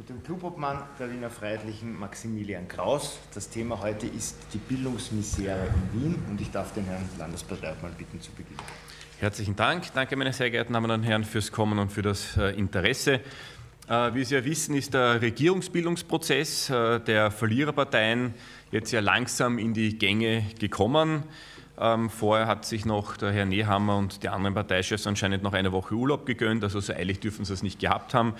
und dem Clubobmann der Wiener Freiheitlichen Maximilian Kraus. Das Thema heute ist die Bildungsmisere in Wien und ich darf den Herrn Landesparteiobmann bitten zu beginnen. Herzlichen Dank. Danke, meine sehr geehrten Damen und Herren, fürs Kommen und für das äh, Interesse. Äh, wie Sie ja wissen, ist der Regierungsbildungsprozess äh, der Verliererparteien jetzt ja langsam in die Gänge gekommen. Ähm, vorher hat sich noch der Herr Nehammer und die anderen Parteichefs anscheinend noch eine Woche Urlaub gegönnt, also so eilig dürfen sie es nicht gehabt haben.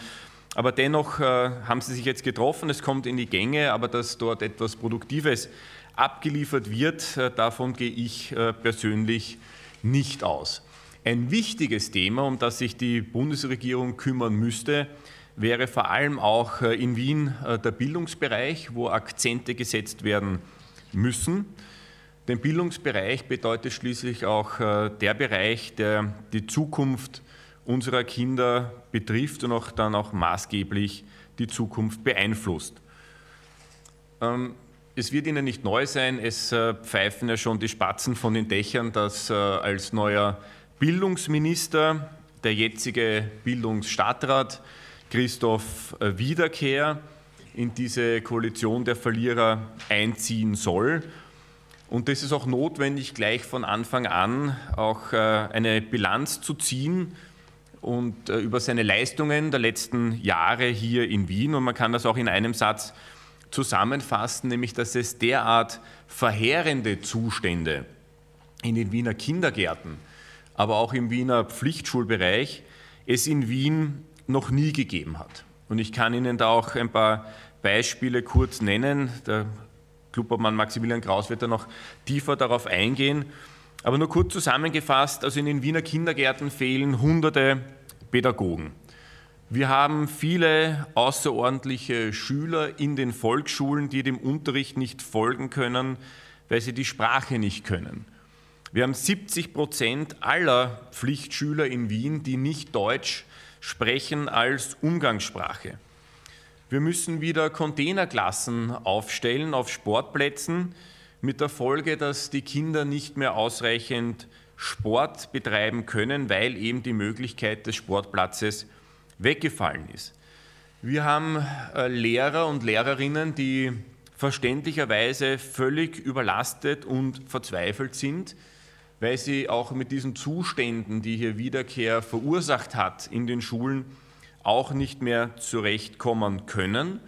Aber dennoch haben sie sich jetzt getroffen, es kommt in die Gänge, aber dass dort etwas Produktives abgeliefert wird, davon gehe ich persönlich nicht aus. Ein wichtiges Thema, um das sich die Bundesregierung kümmern müsste, wäre vor allem auch äh, in Wien äh, der Bildungsbereich, wo Akzente gesetzt werden müssen. Der Bildungsbereich bedeutet schließlich auch äh, der Bereich, der die Zukunft unserer Kinder betrifft und auch dann auch maßgeblich die Zukunft beeinflusst. Ähm, es wird Ihnen nicht neu sein, es pfeifen ja schon die Spatzen von den Dächern, dass als neuer Bildungsminister, der jetzige Bildungsstadtrat Christoph äh, Wiederkehr in diese Koalition der Verlierer einziehen soll. Und das ist auch notwendig, gleich von Anfang an auch äh, eine Bilanz zu ziehen und äh, über seine Leistungen der letzten Jahre hier in Wien. Und man kann das auch in einem Satz zusammenfassen, nämlich dass es derart verheerende Zustände in den Wiener Kindergärten aber auch im Wiener Pflichtschulbereich es in Wien noch nie gegeben hat. Und ich kann Ihnen da auch ein paar Beispiele kurz nennen. Der Klubobmann Maximilian Kraus wird da noch tiefer darauf eingehen. Aber nur kurz zusammengefasst, also in den Wiener Kindergärten fehlen hunderte Pädagogen. Wir haben viele außerordentliche Schüler in den Volksschulen, die dem Unterricht nicht folgen können, weil sie die Sprache nicht können. Wir haben 70 Prozent aller Pflichtschüler in Wien, die nicht Deutsch sprechen als Umgangssprache. Wir müssen wieder Containerklassen aufstellen auf Sportplätzen mit der Folge, dass die Kinder nicht mehr ausreichend Sport betreiben können, weil eben die Möglichkeit des Sportplatzes weggefallen ist. Wir haben äh, Lehrer und Lehrerinnen, die verständlicherweise völlig überlastet und verzweifelt sind, weil sie auch mit diesen Zuständen, die hier Wiederkehr verursacht hat in den Schulen, auch nicht mehr zurechtkommen können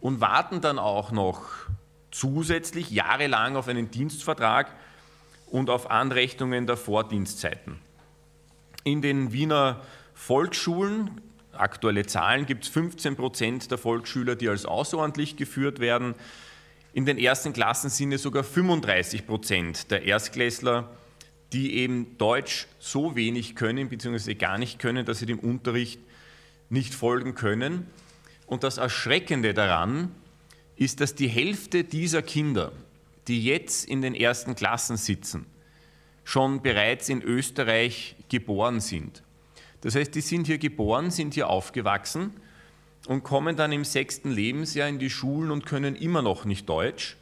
und warten dann auch noch zusätzlich jahrelang auf einen Dienstvertrag und auf Anrechnungen der Vordienstzeiten. In den Wiener Volksschulen, aktuelle Zahlen, gibt es 15 Prozent der Volksschüler, die als außerordentlich geführt werden. In den ersten Klassen sind es sogar 35 Prozent der Erstklässler, die eben Deutsch so wenig können, beziehungsweise gar nicht können, dass sie dem Unterricht nicht folgen können. Und das Erschreckende daran ist, dass die Hälfte dieser Kinder, die jetzt in den ersten Klassen sitzen, schon bereits in Österreich geboren sind. Das heißt, die sind hier geboren, sind hier aufgewachsen und kommen dann im sechsten Lebensjahr in die Schulen und können immer noch nicht Deutsch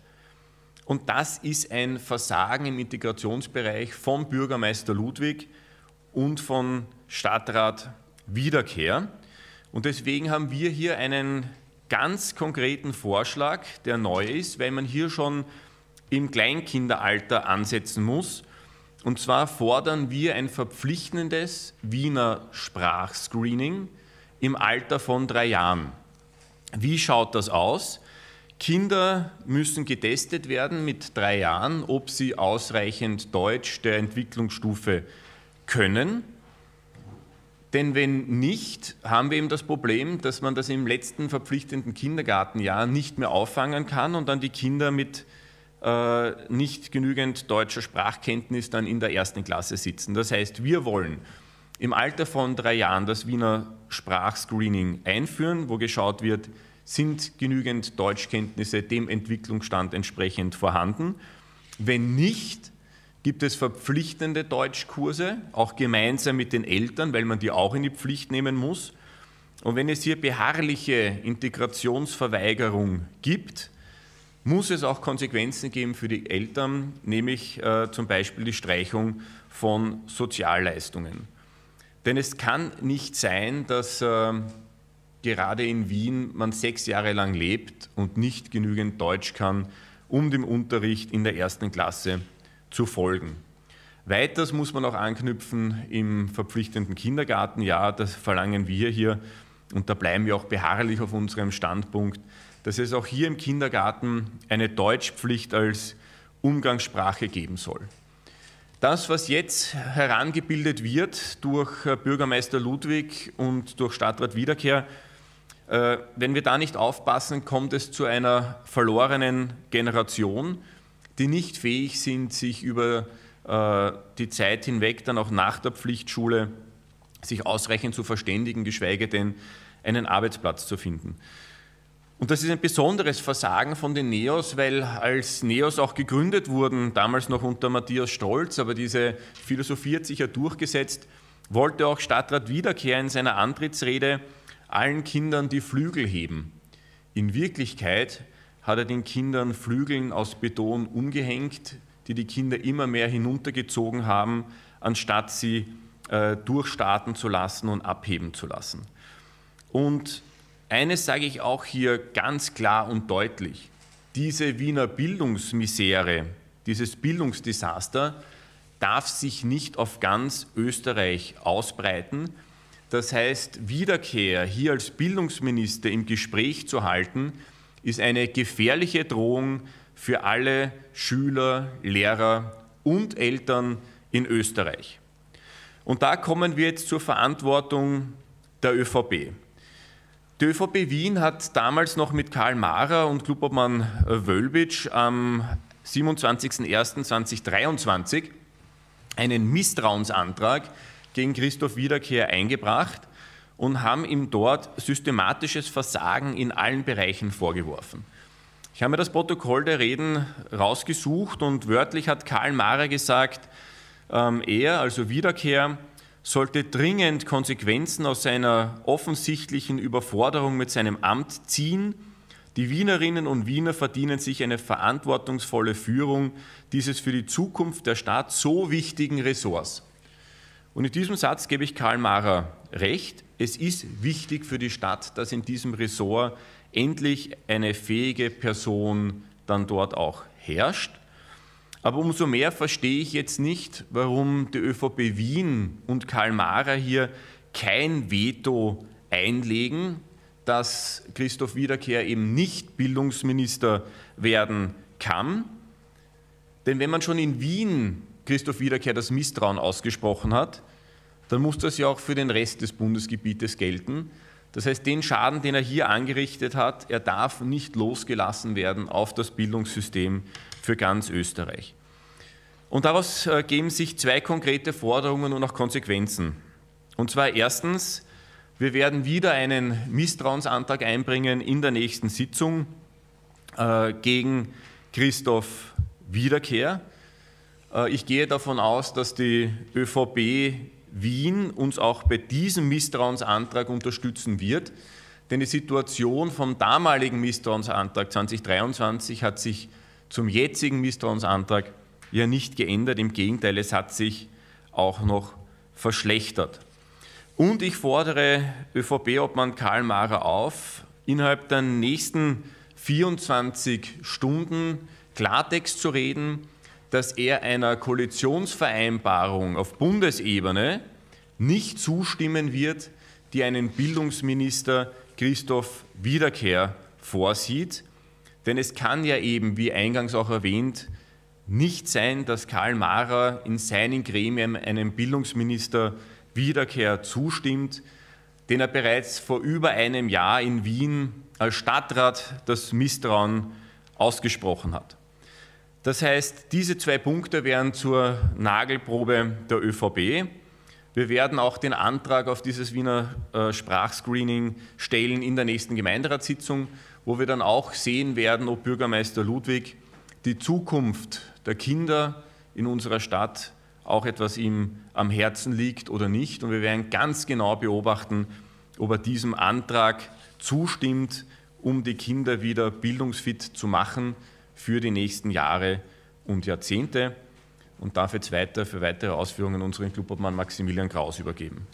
und das ist ein Versagen im Integrationsbereich von Bürgermeister Ludwig und von Stadtrat Wiederkehr. Und deswegen haben wir hier einen ganz konkreten Vorschlag, der neu ist, weil man hier schon im Kleinkinderalter ansetzen muss. Und zwar fordern wir ein verpflichtendes Wiener Sprachscreening im Alter von drei Jahren. Wie schaut das aus? Kinder müssen getestet werden mit drei Jahren, ob sie ausreichend Deutsch der Entwicklungsstufe können. Denn wenn nicht, haben wir eben das Problem, dass man das im letzten verpflichtenden Kindergartenjahr nicht mehr auffangen kann und dann die Kinder mit äh, nicht genügend deutscher Sprachkenntnis dann in der ersten Klasse sitzen. Das heißt, wir wollen im Alter von drei Jahren das Wiener Sprachscreening einführen, wo geschaut wird, sind genügend Deutschkenntnisse dem Entwicklungsstand entsprechend vorhanden? Wenn nicht, gibt es verpflichtende Deutschkurse, auch gemeinsam mit den Eltern, weil man die auch in die Pflicht nehmen muss. Und wenn es hier beharrliche Integrationsverweigerung gibt, muss es auch Konsequenzen geben für die Eltern, nämlich äh, zum Beispiel die Streichung von Sozialleistungen. Denn es kann nicht sein, dass äh, gerade in Wien man sechs Jahre lang lebt und nicht genügend Deutsch kann, um dem Unterricht in der ersten Klasse zu folgen. Weiters muss man auch anknüpfen im verpflichtenden Kindergartenjahr, das verlangen wir hier und da bleiben wir auch beharrlich auf unserem Standpunkt, dass es auch hier im Kindergarten eine Deutschpflicht als Umgangssprache geben soll. Das, was jetzt herangebildet wird durch äh, Bürgermeister Ludwig und durch Stadtrat Wiederkehr, äh, wenn wir da nicht aufpassen, kommt es zu einer verlorenen Generation, die nicht fähig sind, sich über äh, die Zeit hinweg, dann auch nach der Pflichtschule, sich ausreichend zu verständigen, geschweige denn einen Arbeitsplatz zu finden. Und das ist ein besonderes Versagen von den Neos, weil als Neos auch gegründet wurden, damals noch unter Matthias Stolz, aber diese Philosophie hat sich ja durchgesetzt, wollte auch Stadtrat Wiederkehr in seiner Antrittsrede allen Kindern die Flügel heben. In Wirklichkeit hat er den Kindern Flügeln aus Beton umgehängt, die die Kinder immer mehr hinuntergezogen haben, anstatt sie äh, durchstarten zu lassen und abheben zu lassen. Und eines sage ich auch hier ganz klar und deutlich. Diese Wiener Bildungsmisere, dieses Bildungsdesaster darf sich nicht auf ganz Österreich ausbreiten. Das heißt, Wiederkehr hier als Bildungsminister im Gespräch zu halten, ist eine gefährliche Drohung für alle Schüler, Lehrer und Eltern in Österreich. Und da kommen wir jetzt zur Verantwortung der ÖVP. Die ÖVP Wien hat damals noch mit Karl Mahrer und Klubobmann Wölbitsch am 27.01.2023 einen Misstrauensantrag gegen Christoph Wiederkehr eingebracht und haben ihm dort systematisches Versagen in allen Bereichen vorgeworfen. Ich habe mir das Protokoll der Reden rausgesucht und wörtlich hat Karl Mahrer gesagt, ähm, er, also Wiederkehr, sollte dringend Konsequenzen aus seiner offensichtlichen Überforderung mit seinem Amt ziehen. Die Wienerinnen und Wiener verdienen sich eine verantwortungsvolle Führung dieses für die Zukunft der Stadt so wichtigen Ressorts. Und in diesem Satz gebe ich Karl Mahrer recht. Es ist wichtig für die Stadt, dass in diesem Ressort endlich eine fähige Person dann dort auch herrscht. Aber umso mehr verstehe ich jetzt nicht, warum die ÖVP Wien und Karl Mahrer hier kein Veto einlegen, dass Christoph Wiederkehr eben nicht Bildungsminister werden kann. Denn wenn man schon in Wien Christoph Wiederkehr das Misstrauen ausgesprochen hat, dann muss das ja auch für den Rest des Bundesgebietes gelten. Das heißt, den Schaden, den er hier angerichtet hat, er darf nicht losgelassen werden auf das Bildungssystem für ganz Österreich. Und daraus äh, sich zwei konkrete Forderungen und auch Konsequenzen. Und zwar erstens, wir werden wieder einen Misstrauensantrag einbringen in der nächsten Sitzung äh, gegen Christoph Wiederkehr. Äh, ich gehe davon aus, dass die ÖVP Wien uns auch bei diesem Misstrauensantrag unterstützen wird. Denn die Situation vom damaligen Misstrauensantrag 2023 hat sich zum jetzigen Misstrauensantrag ja nicht geändert. Im Gegenteil, es hat sich auch noch verschlechtert. Und ich fordere ÖVP-Obmann Karl Mahrer auf, innerhalb der nächsten 24 Stunden Klartext zu reden, dass er einer Koalitionsvereinbarung auf Bundesebene nicht zustimmen wird, die einen Bildungsminister Christoph Wiederkehr vorsieht. Denn es kann ja eben, wie eingangs auch erwähnt, nicht sein, dass Karl Mahrer in seinen Gremien einem Bildungsminister Wiederkehr zustimmt, den er bereits vor über einem Jahr in Wien als Stadtrat das Misstrauen ausgesprochen hat. Das heißt, diese zwei Punkte wären zur Nagelprobe der ÖVP. Wir werden auch den Antrag auf dieses Wiener äh, Sprachscreening stellen in der nächsten Gemeinderatssitzung, wo wir dann auch sehen werden, ob Bürgermeister Ludwig die Zukunft der Kinder in unserer Stadt auch etwas ihm am Herzen liegt oder nicht. Und wir werden ganz genau beobachten, ob er diesem Antrag zustimmt, um die Kinder wieder bildungsfit zu machen für die nächsten Jahre und Jahrzehnte. Und darf jetzt weiter für weitere Ausführungen unseren Clubobmann Maximilian Kraus übergeben.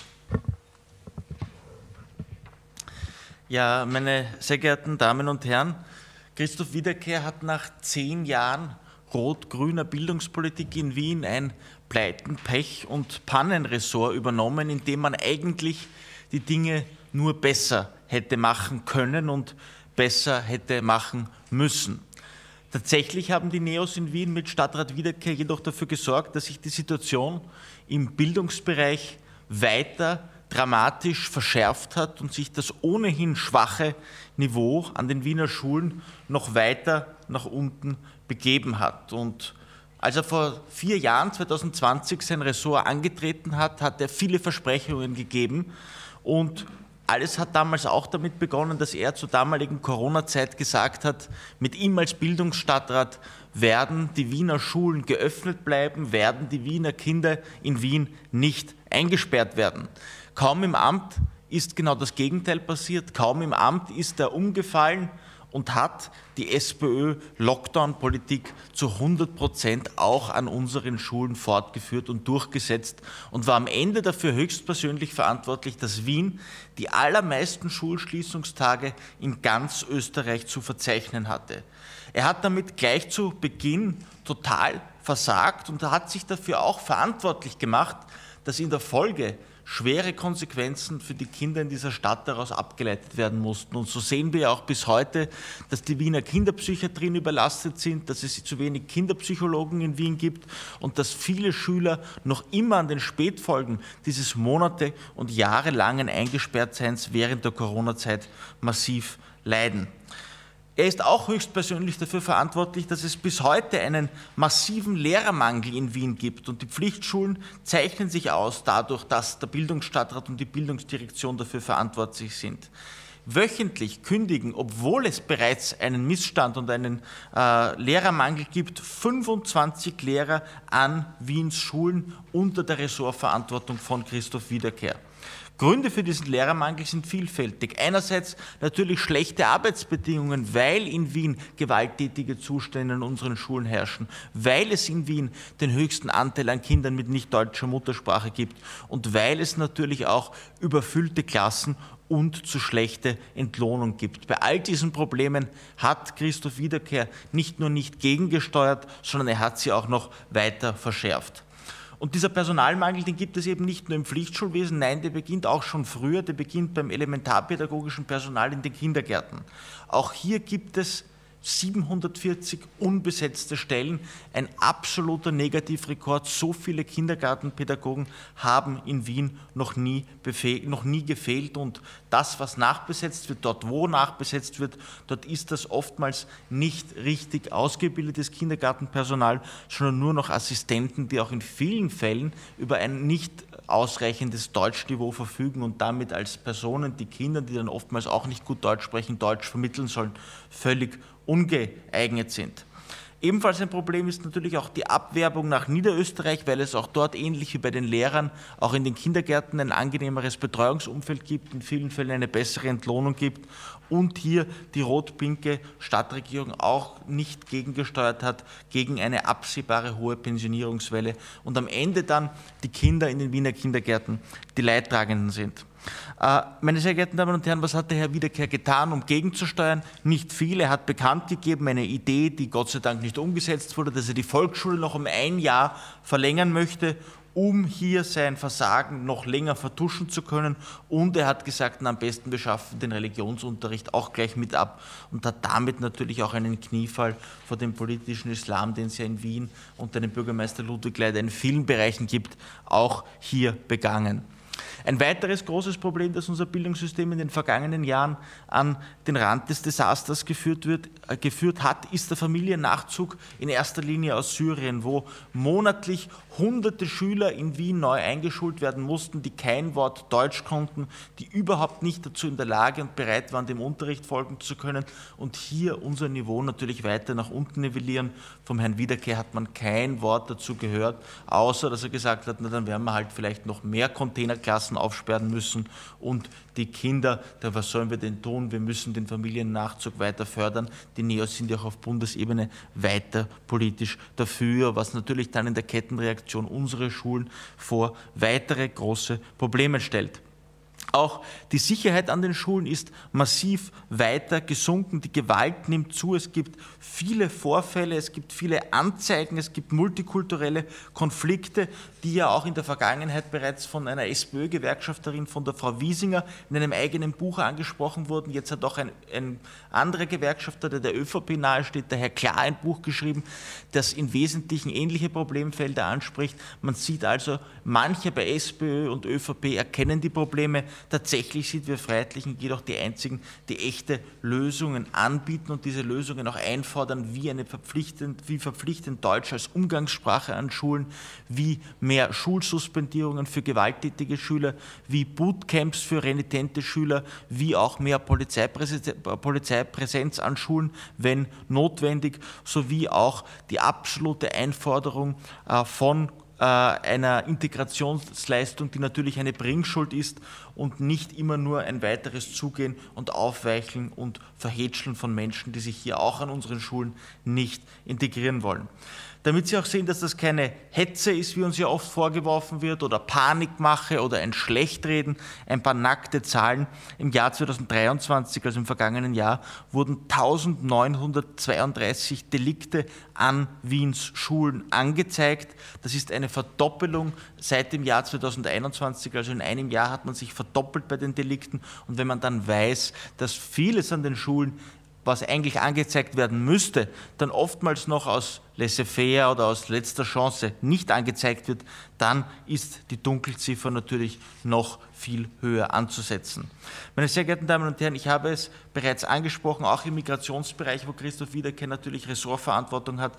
Ja, meine sehr geehrten Damen und Herren, Christoph Wiederkehr hat nach zehn Jahren rot-grüner Bildungspolitik in Wien ein Pleiten-, Pech- und Pannenressort übernommen, in dem man eigentlich die Dinge nur besser hätte machen können und besser hätte machen müssen. Tatsächlich haben die Neos in Wien mit Stadtrat Wiederkehr jedoch dafür gesorgt, dass sich die Situation im Bildungsbereich weiter dramatisch verschärft hat und sich das ohnehin schwache Niveau an den Wiener Schulen noch weiter nach unten begeben hat. Und als er vor vier Jahren, 2020, sein Ressort angetreten hat, hat er viele Versprechungen gegeben und alles hat damals auch damit begonnen, dass er zur damaligen Corona-Zeit gesagt hat, mit ihm als Bildungsstadtrat werden die Wiener Schulen geöffnet bleiben, werden die Wiener Kinder in Wien nicht eingesperrt werden. Kaum im Amt ist genau das Gegenteil passiert. Kaum im Amt ist er umgefallen und hat die SPÖ-Lockdown-Politik zu 100 Prozent auch an unseren Schulen fortgeführt und durchgesetzt und war am Ende dafür höchstpersönlich verantwortlich, dass Wien die allermeisten Schulschließungstage in ganz Österreich zu verzeichnen hatte. Er hat damit gleich zu Beginn total versagt und hat sich dafür auch verantwortlich gemacht, dass in der Folge schwere Konsequenzen für die Kinder in dieser Stadt daraus abgeleitet werden mussten. Und so sehen wir auch bis heute, dass die Wiener Kinderpsychiatrien überlastet sind, dass es zu wenig Kinderpsychologen in Wien gibt und dass viele Schüler noch immer an den Spätfolgen dieses monate- und jahrelangen Eingesperrtseins während der Corona-Zeit massiv leiden. Er ist auch höchstpersönlich dafür verantwortlich, dass es bis heute einen massiven Lehrermangel in Wien gibt. Und die Pflichtschulen zeichnen sich aus dadurch, dass der Bildungsstadtrat und die Bildungsdirektion dafür verantwortlich sind. Wöchentlich kündigen, obwohl es bereits einen Missstand und einen äh, Lehrermangel gibt, 25 Lehrer an Wiens Schulen unter der Ressortverantwortung von Christoph Wiederkehr. Gründe für diesen Lehrermangel sind vielfältig. Einerseits natürlich schlechte Arbeitsbedingungen, weil in Wien gewalttätige Zustände in unseren Schulen herrschen, weil es in Wien den höchsten Anteil an Kindern mit nicht deutscher Muttersprache gibt und weil es natürlich auch überfüllte Klassen und zu schlechte Entlohnung gibt. Bei all diesen Problemen hat Christoph Wiederkehr nicht nur nicht gegengesteuert, sondern er hat sie auch noch weiter verschärft. Und dieser Personalmangel, den gibt es eben nicht nur im Pflichtschulwesen, nein, der beginnt auch schon früher, der beginnt beim elementarpädagogischen Personal in den Kindergärten. Auch hier gibt es 740 unbesetzte Stellen, ein absoluter Negativrekord. So viele Kindergartenpädagogen haben in Wien noch nie, noch nie gefehlt. Und das, was nachbesetzt wird, dort wo nachbesetzt wird, dort ist das oftmals nicht richtig ausgebildetes Kindergartenpersonal, sondern nur noch Assistenten, die auch in vielen Fällen über ein nicht ausreichendes Deutschniveau verfügen und damit als Personen die Kinder, die dann oftmals auch nicht gut Deutsch sprechen, Deutsch vermitteln sollen, völlig ungeeignet sind. Ebenfalls ein Problem ist natürlich auch die Abwerbung nach Niederösterreich, weil es auch dort ähnlich wie bei den Lehrern auch in den Kindergärten ein angenehmeres Betreuungsumfeld gibt, in vielen Fällen eine bessere Entlohnung gibt und hier die rot-pinke Stadtregierung auch nicht gegengesteuert hat gegen eine absehbare hohe Pensionierungswelle und am Ende dann die Kinder in den Wiener Kindergärten die Leidtragenden sind. Äh, meine sehr geehrten Damen und Herren, was hat der Herr Wiederkehr getan, um gegenzusteuern? Nicht viel. Er hat bekannt gegeben, eine Idee, die Gott sei Dank nicht umgesetzt wurde, dass er die Volksschule noch um ein Jahr verlängern möchte, um hier sein Versagen noch länger vertuschen zu können. Und er hat gesagt, na, am besten wir schaffen den Religionsunterricht auch gleich mit ab und hat damit natürlich auch einen Kniefall vor dem politischen Islam, den es ja in Wien unter dem Bürgermeister Ludwig leider in vielen Bereichen gibt, auch hier begangen. Ein weiteres großes Problem, das unser Bildungssystem in den vergangenen Jahren an den Rand des Desasters geführt, wird, äh, geführt hat, ist der Familiennachzug in erster Linie aus Syrien, wo monatlich hunderte Schüler in Wien neu eingeschult werden mussten, die kein Wort Deutsch konnten, die überhaupt nicht dazu in der Lage und bereit waren, dem Unterricht folgen zu können und hier unser Niveau natürlich weiter nach unten nivellieren. Vom Herrn Wiederkehr hat man kein Wort dazu gehört, außer dass er gesagt hat, na dann werden wir halt vielleicht noch mehr Containerklassen aufsperren müssen und die Kinder, da was sollen wir denn tun? Wir müssen den Familiennachzug weiter fördern. Die Neos sind ja auch auf Bundesebene weiter politisch dafür, was natürlich dann in der Kettenreaktion unsere Schulen vor weitere große Probleme stellt. Auch die Sicherheit an den Schulen ist massiv weiter gesunken. Die Gewalt nimmt zu. Es gibt viele Vorfälle, es gibt viele Anzeigen, es gibt multikulturelle Konflikte, die ja auch in der Vergangenheit bereits von einer SPÖ-Gewerkschafterin, von der Frau Wiesinger, in einem eigenen Buch angesprochen wurden. Jetzt hat auch ein, ein anderer Gewerkschafter, der der ÖVP nahesteht, der Herr Klar, ein Buch geschrieben, das in Wesentlichen ähnliche Problemfelder anspricht. Man sieht also, manche bei SPÖ und ÖVP erkennen die Probleme, Tatsächlich sind wir Freiheitlichen jedoch die einzigen, die echte Lösungen anbieten und diese Lösungen auch einfordern, wie, eine verpflichtend, wie verpflichtend Deutsch als Umgangssprache an Schulen, wie mehr Schulsuspendierungen für gewalttätige Schüler, wie Bootcamps für renitente Schüler, wie auch mehr Polizeipräsenz an Schulen, wenn notwendig, sowie auch die absolute Einforderung äh, von einer Integrationsleistung, die natürlich eine Bringschuld ist und nicht immer nur ein weiteres Zugehen und Aufweicheln und Verhätscheln von Menschen, die sich hier auch an unseren Schulen nicht integrieren wollen damit Sie auch sehen, dass das keine Hetze ist, wie uns ja oft vorgeworfen wird, oder Panikmache oder ein Schlechtreden, ein paar nackte Zahlen. Im Jahr 2023, also im vergangenen Jahr, wurden 1932 Delikte an Wiens Schulen angezeigt. Das ist eine Verdoppelung seit dem Jahr 2021, also in einem Jahr hat man sich verdoppelt bei den Delikten. Und wenn man dann weiß, dass vieles an den Schulen was eigentlich angezeigt werden müsste, dann oftmals noch aus laissez-faire oder aus letzter Chance nicht angezeigt wird, dann ist die Dunkelziffer natürlich noch viel höher anzusetzen. Meine sehr geehrten Damen und Herren, ich habe es bereits angesprochen, auch im Migrationsbereich, wo Christoph Wiederkehr natürlich Ressortverantwortung hat,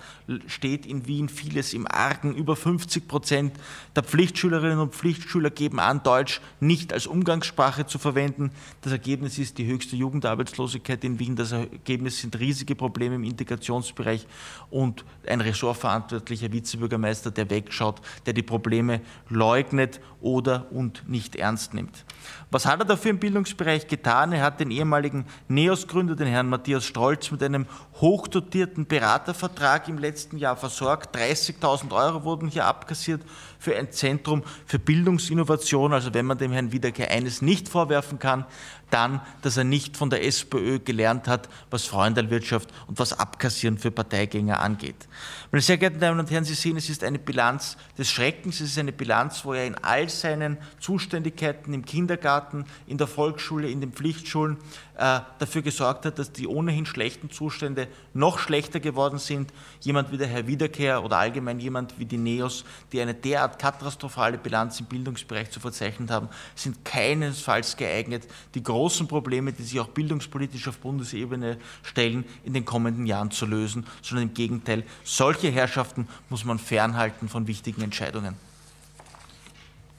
steht in Wien vieles im Argen. Über 50 Prozent der Pflichtschülerinnen und Pflichtschüler geben an, Deutsch nicht als Umgangssprache zu verwenden. Das Ergebnis ist die höchste Jugendarbeitslosigkeit in Wien. Das Ergebnis sind riesige Probleme im Integrationsbereich und ein ressortverantwortlicher Vizebürgermeister, der wegschaut, der die Probleme leugnet oder und nicht ernst nimmt. Was hat er dafür im Bildungsbereich getan? Er hat den ehemaligen NEOS-Gründer, den Herrn Matthias Strolz, mit einem hochdotierten Beratervertrag im letzten Jahr versorgt. 30.000 Euro wurden hier abkassiert für ein Zentrum für Bildungsinnovation. Also wenn man dem Herrn Wiederkehr eines nicht vorwerfen kann, dann, dass er nicht von der SPÖ gelernt hat, was Freundalwirtschaft und was Abkassieren für Parteigänger angeht. Meine sehr geehrten Damen und Herren, Sie sehen, es ist eine Bilanz des Schreckens, es ist eine Bilanz, wo er in all seinen Zuständigkeiten im Kindergarten, in der Volksschule, in den Pflichtschulen äh, dafür gesorgt hat, dass die ohnehin schlechten Zustände noch schlechter geworden sind. Jemand wie der Herr Wiederkehr oder allgemein jemand wie die NEOS, die eine derart katastrophale Bilanz im Bildungsbereich zu verzeichnen haben, sind keinesfalls geeignet, die großen Probleme, die sich auch bildungspolitisch auf Bundesebene stellen, in den kommenden Jahren zu lösen, sondern im Gegenteil, solche Herrschaften muss man fernhalten von wichtigen Entscheidungen.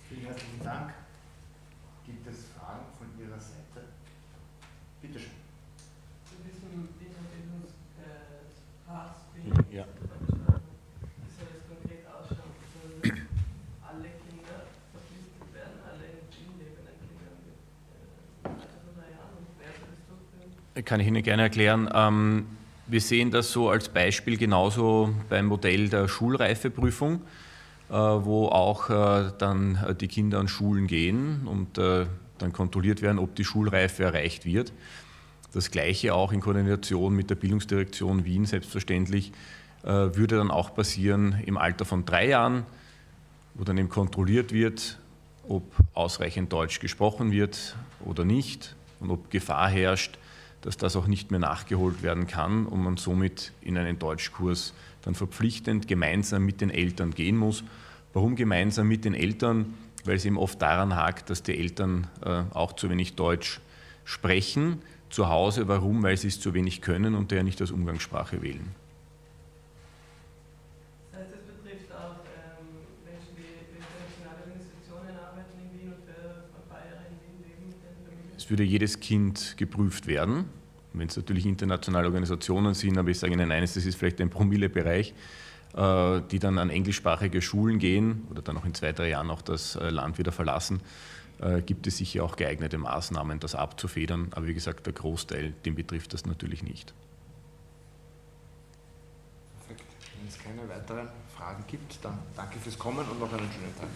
Vielen herzlichen Dank. Ja. Kann ich Ihnen gerne erklären. Ähm, wir sehen das so als Beispiel genauso beim Modell der Schulreifeprüfung, äh, wo auch äh, dann die Kinder an Schulen gehen und äh, dann kontrolliert werden, ob die Schulreife erreicht wird. Das Gleiche auch in Koordination mit der Bildungsdirektion Wien selbstverständlich äh, würde dann auch passieren im Alter von drei Jahren, wo dann eben kontrolliert wird, ob ausreichend Deutsch gesprochen wird oder nicht und ob Gefahr herrscht, dass das auch nicht mehr nachgeholt werden kann und man somit in einen Deutschkurs dann verpflichtend gemeinsam mit den Eltern gehen muss. Warum gemeinsam mit den Eltern? Weil es eben oft daran hakt, dass die Eltern äh, auch zu wenig Deutsch sprechen zu Hause. Warum? Weil sie es zu wenig können und daher nicht als Umgangssprache wählen. Das heißt, das betrifft auch ähm, Menschen, die für internationale Organisationen arbeiten in Wien und für Bayern in Wien leben mit den Familien? Es würde jedes Kind geprüft werden. Wenn es natürlich internationale Organisationen sind, aber ich sage Ihnen eines, das ist vielleicht ein Promillebereich, äh, die dann an englischsprachige Schulen gehen oder dann auch in zwei, drei Jahren auch das äh, Land wieder verlassen äh, gibt es sicher auch geeignete Maßnahmen, das abzufedern. Aber wie gesagt, der Großteil, den betrifft das natürlich nicht. Perfekt. Wenn es keine weiteren Fragen gibt, dann danke fürs Kommen und noch einen schönen Tag.